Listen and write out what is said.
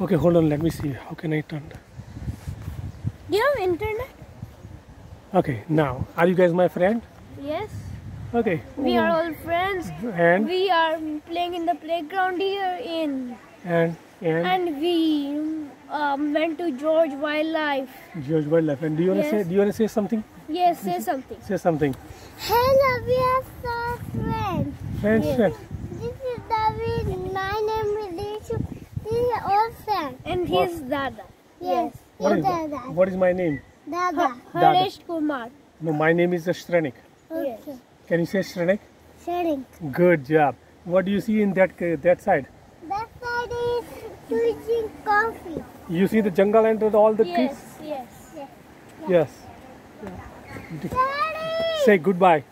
Okay, hold on. Let me see. How can I turn? Do you have internet? Okay, now are you guys my friend? Yes. Okay. We are all friends. And We are playing in the playground here in, and and and we um, went to George Wildlife. George Wildlife. And do you wanna say? Do you wanna say something? Yes, say something. Say something. Hello, we are so friends. Friends, Yes. friends. This is David. My name is Dishu. This is our friend. And What? he's Dada. Yes. What is Dada. what is my name? Dada. Harish Kumar. No, my name is Shrenik. Okay. Can you say Shrenik? Sharing. Good job. What do you see in that that side? That side is drinking coffee. You see the jungle and all the Yes, yes. trees? Yes. Daddy! Say goodbye.